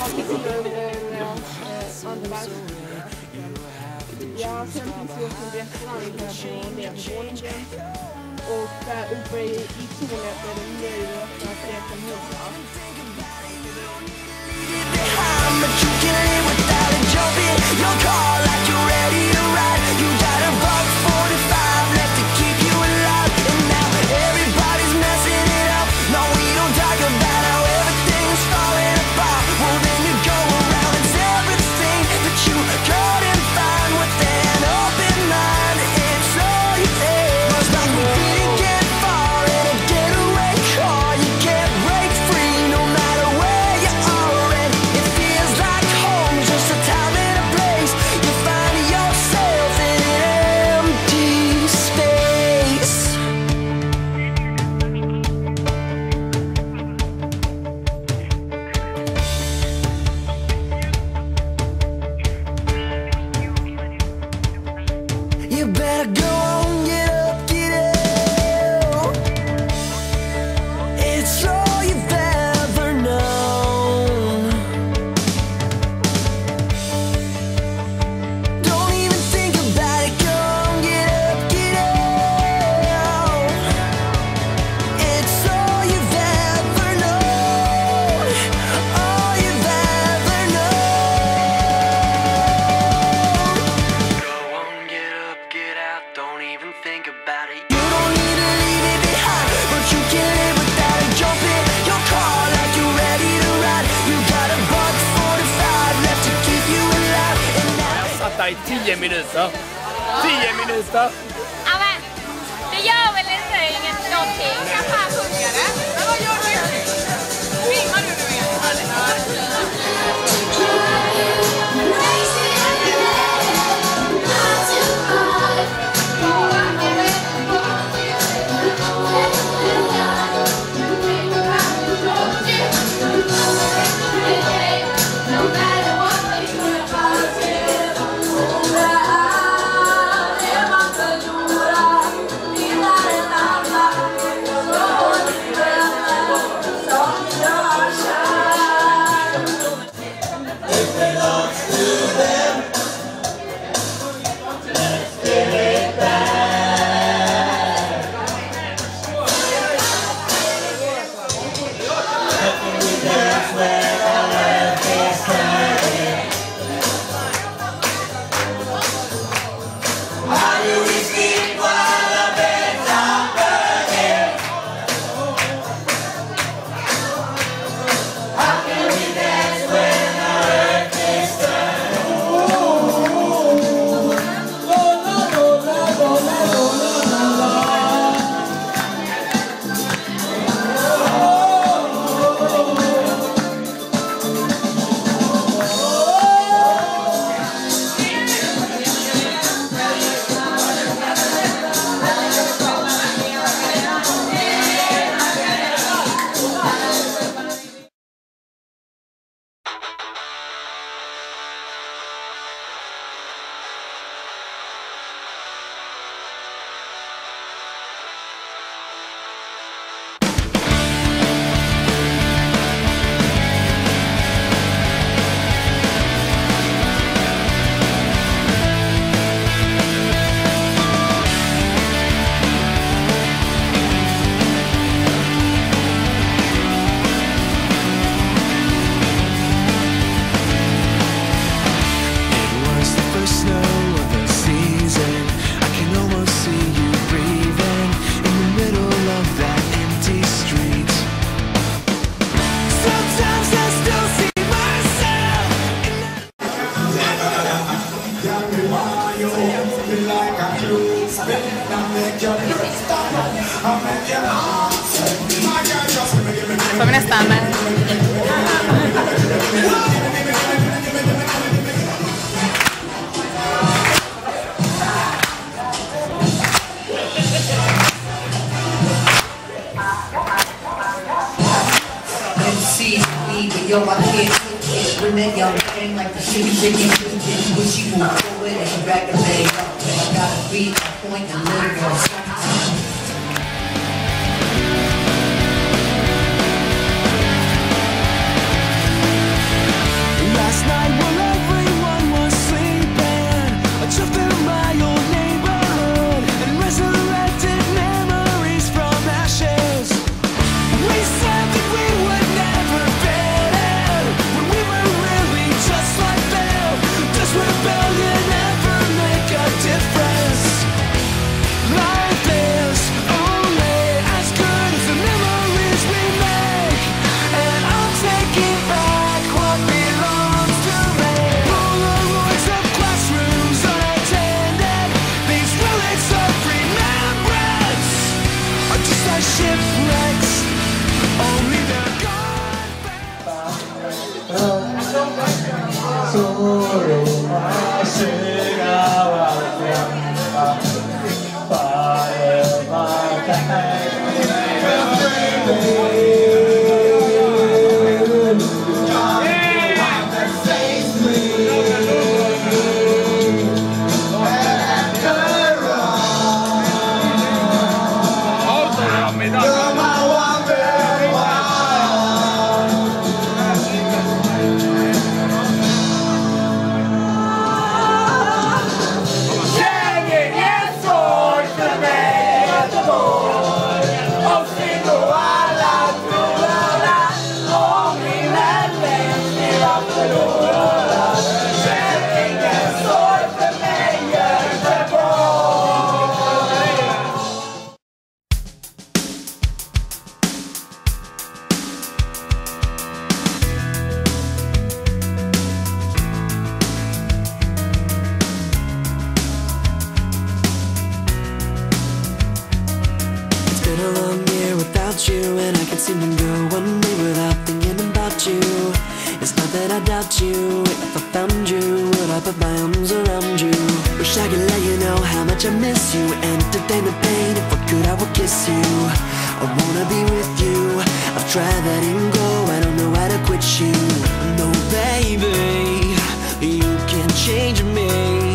I och där uppe i tornet är det möjligt att äta middag. i 10 minuter. Tio minuter! Ja, men det gör väl inte någonting. Jag kan det. MC me, but yo, I can't take it. That young thing like the city chicken, when she move forward and drag the bag up, I gotta beat my point and live on Amém. found you Would I put my arms around you? Wish I could let you know how much I miss you Entertain the pain, if I could I would kiss you. I wanna be with you. I've tried letting go, I don't know how to quit you. No baby, you can't change me.